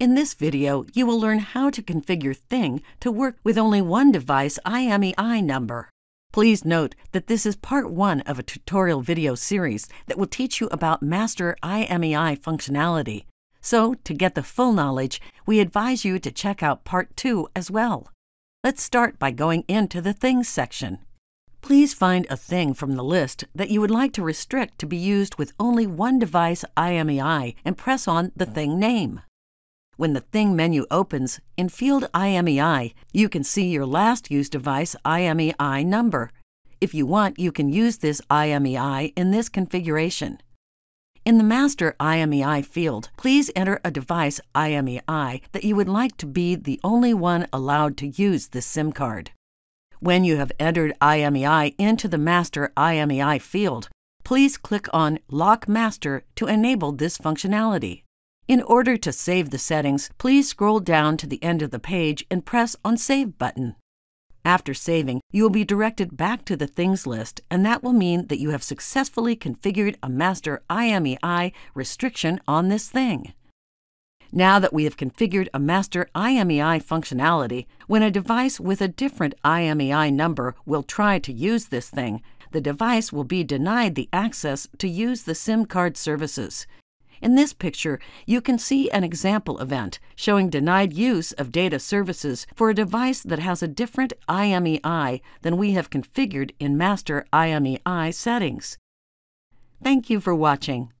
In this video, you will learn how to configure Thing to work with only one device IMEI number. Please note that this is part one of a tutorial video series that will teach you about master IMEI functionality. So, to get the full knowledge, we advise you to check out part two as well. Let's start by going into the Things section. Please find a thing from the list that you would like to restrict to be used with only one device IMEI and press on the thing name. When the Thing menu opens, in field IMEI, you can see your last used device IMEI number. If you want, you can use this IMEI in this configuration. In the Master IMEI field, please enter a device IMEI that you would like to be the only one allowed to use this SIM card. When you have entered IMEI into the Master IMEI field, please click on Lock Master to enable this functionality. In order to save the settings, please scroll down to the end of the page and press on Save button. After saving, you will be directed back to the Things list, and that will mean that you have successfully configured a master IMEI restriction on this thing. Now that we have configured a master IMEI functionality, when a device with a different IMEI number will try to use this thing, the device will be denied the access to use the SIM card services. In this picture, you can see an example event showing denied use of data services for a device that has a different IMEI than we have configured in master IMEI settings. Thank you for watching.